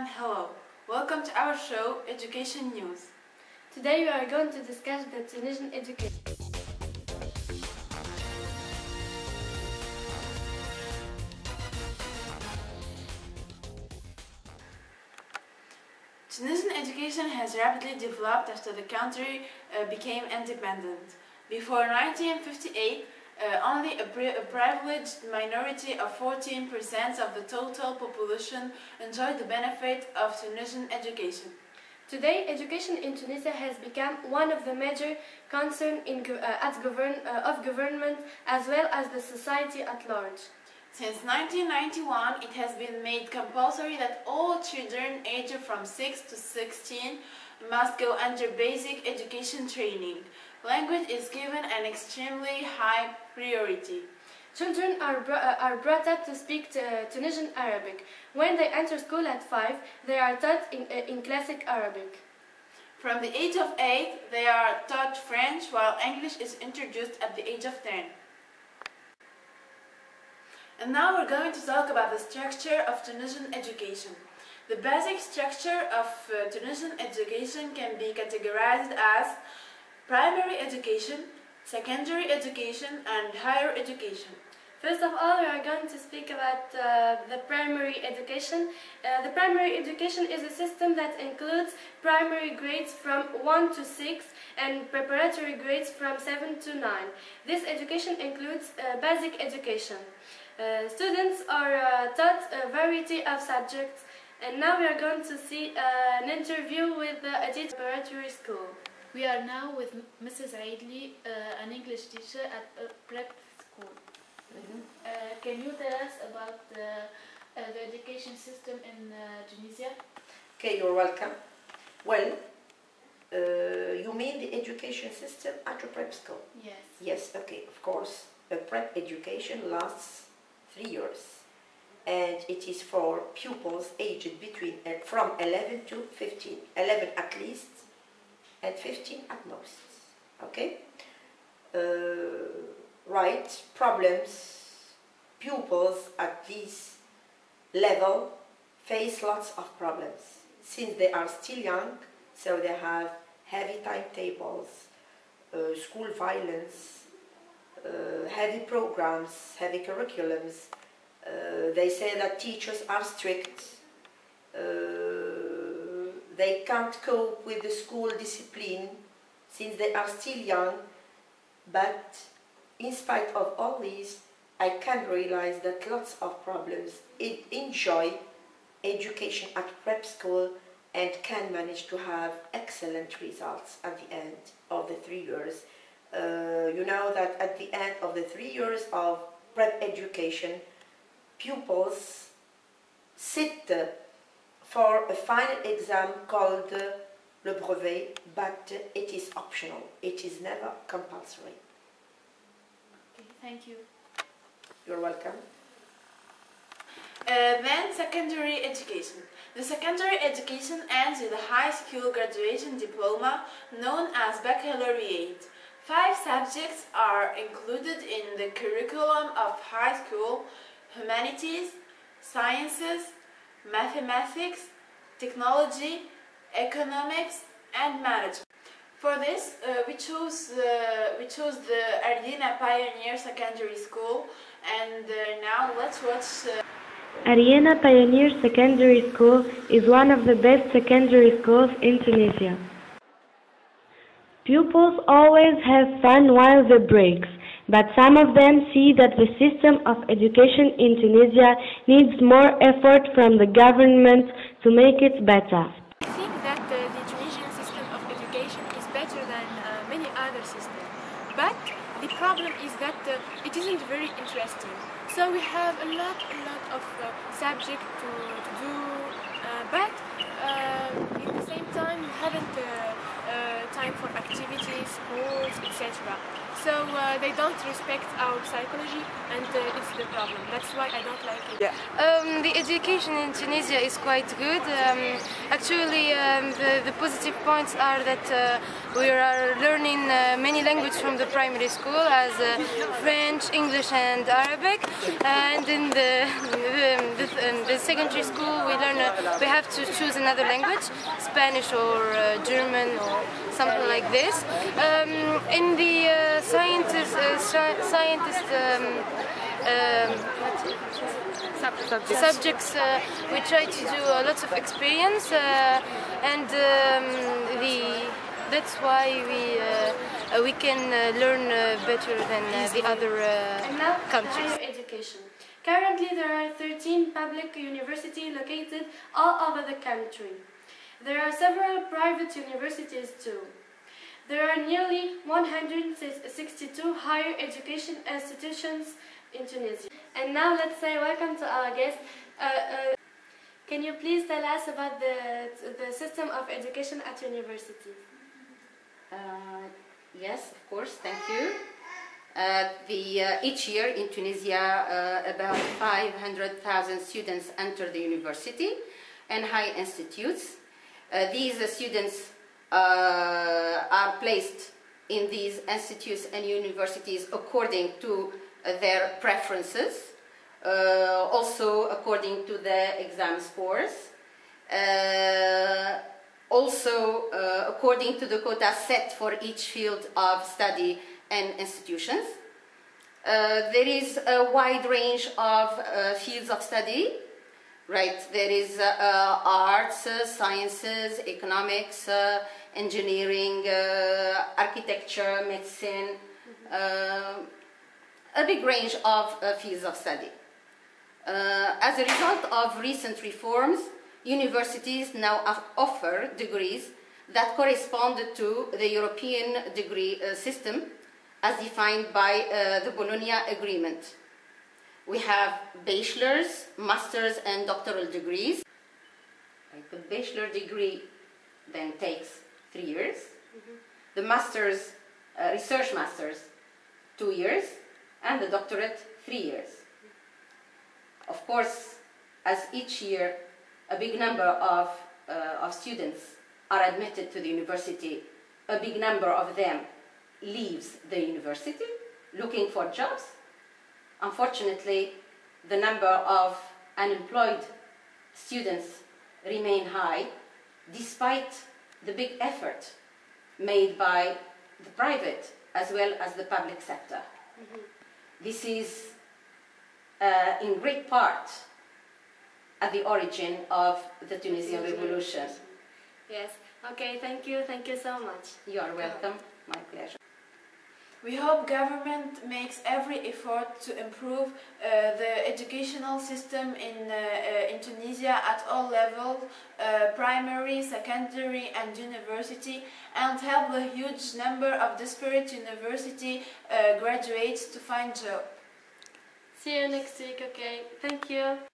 hello. Welcome to our show, Education News. Today we are going to discuss the Tunisian education. Tunisian education has rapidly developed after the country uh, became independent. Before 1958, uh, only a, a privileged minority of 14% of the total population enjoyed the benefit of Tunisian education. Today, education in Tunisia has become one of the major concerns go- uh, at govern- uh, of government as well as the society at large. Since 1991, it has been made compulsory that all children aged from 6 to 16 must go under basic education training. Language is given an extremely high priority. Children are, bro- uh, are brought up to speak uh, Tunisian Arabic. When they enter school at 5, they are taught in, uh, in classic Arabic. From the age of 8, they are taught French while English is introduced at the age of 10. And now we're going to talk about the structure of Tunisian education. The basic structure of uh, Tunisian education can be categorized as primary education, secondary education, and higher education. First of all, we are going to speak about uh, the primary education. Uh, the primary education is a system that includes primary grades from 1 to 6 and preparatory grades from 7 to 9. This education includes uh, basic education. Uh, students are uh, taught a variety of subjects, and now we are going to see uh, an interview with a teacher preparatory school. We are now with Mrs. Aidli, uh, an English teacher at a prep school. Uh, can you tell us about the, uh, the education system in uh, Tunisia? Okay, you're welcome. Well, uh, you mean the education system at a prep school? Yes. Yes, okay, of course. A prep education lasts three years and it is for pupils aged between uh, from 11 to 15, 11 at least and 15 at most. Okay? Uh, right, problems, pupils at this level face lots of problems since they are still young, so they have heavy timetables, uh, school violence, uh, heavy programs, heavy curriculums. Uh, they say that teachers are strict. They can't cope with the school discipline since they are still young. But in spite of all this, I can realize that lots of problems enjoy education at prep school and can manage to have excellent results at the end of the three years. Uh, you know that at the end of the three years of prep education, pupils sit for a final exam called le brevet, but it is optional. It is never compulsory. Okay, thank you. You're welcome. Uh, then secondary education. The secondary education ends with a high school graduation diploma known as baccalaureate. Five subjects are included in the curriculum of high school humanities, sciences, mathematics, technology, economics, and management. For this, uh, we chose uh, we chose the Ariana Pioneer Secondary School, and uh, now let's watch. Uh, Ariana Pioneer Secondary School is one of the best secondary schools in Tunisia. Pupils always have fun while the breaks, but some of them see that the system of education in Tunisia needs more effort from the government to make it better. I think that uh, the Tunisian system of education is better than uh, many other systems. But the problem is that uh, it isn't very interesting. So we have a lot, a lot of uh, subject to, to do, uh, but uh, at the same time we haven't uh, uh, time for activities, sports, etc. So uh, they don't respect our psychology, and uh, it's the problem. That's why I don't like it. Um, the education in Tunisia is quite good. Um, actually, um, the, the positive points are that uh, we are learning uh, many many languages from the primary school as uh, French, English and Arabic and in the, the, the, in the secondary school we learn uh, we have to choose another language Spanish or uh, German or something like this um, in the uh, scientist, uh, scientist um, um, subjects uh, we try to do a lot of experience uh, and um, the that's why we we can uh, learn uh, better than uh, the other uh, countries. education. Currently, there are 13 public universities located all over the country. There are several private universities too. There are nearly 162 higher education institutions in Tunisia. And now let's say welcome to our guest. Uh, uh, can you please tell us about the, the system of education at universities? Uh, yes, of course, thank you. Uh, the, uh, each year in Tunisia, uh, about 500,000 students enter the university and high institutes. These students uh, are placed in these institutes and universities according to their preferences, uh, also according to their exam scores. Uh, also uh, according to the quota set for each field of study and institutions. Uh, there is a wide range of uh, fields of study, right? There is uh, uh, arts, uh, sciences, economics, uh, engineering, architecture, medicine, uh, a big range of fields of study. As a result of recent reforms, universities now offer degrees that correspond to the European degree system as defined by the Bologna Agreement. We have bachelor's, master's, and doctoral degrees. Like the bachelor degree then takes three years. The master's, uh, research master's, two years, and the doctorate, three years. Of course, as each year a big number of, uh, of students are admitted to the university, a big number of them leaves the university looking for jobs. Unfortunately, the number of unemployed students remain high despite the big effort made by the private as well as the public sector. This is uh, in great part at the origin of the Tunisian revolution. Yes. Okay, thank you. Thank you so much. You are welcome. My pleasure. We hope government makes every effort to improve uh, the educational system in, uh, uh, in Tunisia at all levels, uh, primary, secondary and university, and help the huge number of desperate university uh, graduates to find job. See you next week. Okay. Thank you.